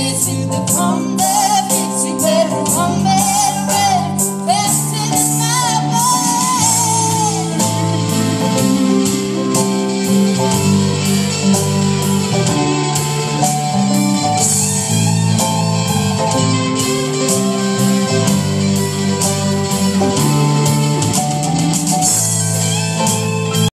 is in the pump.